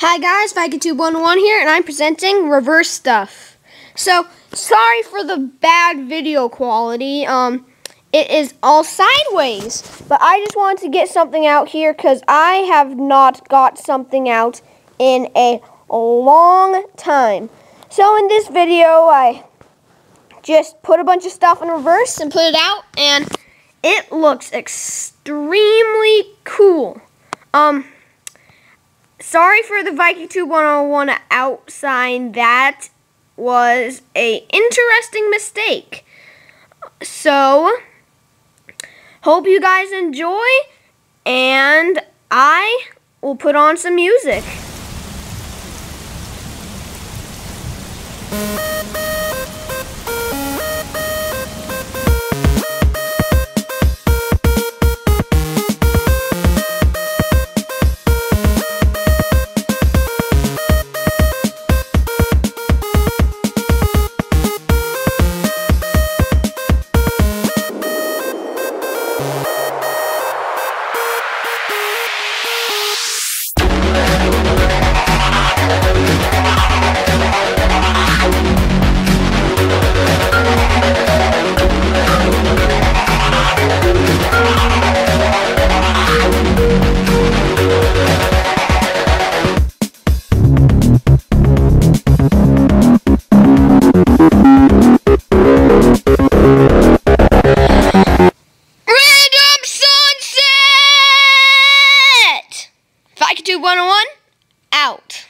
Hi guys, VikingTube101 here, and I'm presenting Reverse Stuff. So, sorry for the bad video quality. Um, it is all sideways, but I just wanted to get something out here because I have not got something out in a long time. So in this video, I just put a bunch of stuff in reverse and put it out, and it looks extremely cool. Um, sorry for the Viking Tube 101 out sign. That was a interesting mistake. So, hope you guys enjoy, and I will put on some music. YouTube 101 out.